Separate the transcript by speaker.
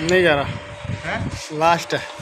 Speaker 1: नहीं जा रहा
Speaker 2: है
Speaker 1: लास्ट है